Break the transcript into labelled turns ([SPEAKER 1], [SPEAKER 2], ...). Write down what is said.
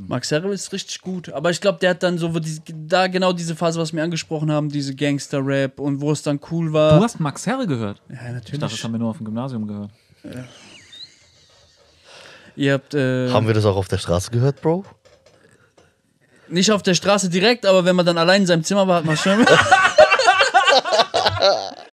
[SPEAKER 1] Mhm. Max Herre ist richtig gut, aber ich glaube, der hat dann so, die, da genau diese Phase, was wir angesprochen haben, diese Gangster-Rap und wo es dann cool war.
[SPEAKER 2] Du hast Max Herre gehört?
[SPEAKER 1] ja, natürlich.
[SPEAKER 2] Ich dachte, das haben wir nur auf dem Gymnasium gehört.
[SPEAKER 1] Ihr habt äh,
[SPEAKER 3] Haben wir das auch auf der Straße gehört, Bro?
[SPEAKER 1] nicht auf der Straße direkt, aber wenn man dann allein in seinem Zimmer war, hat man schon.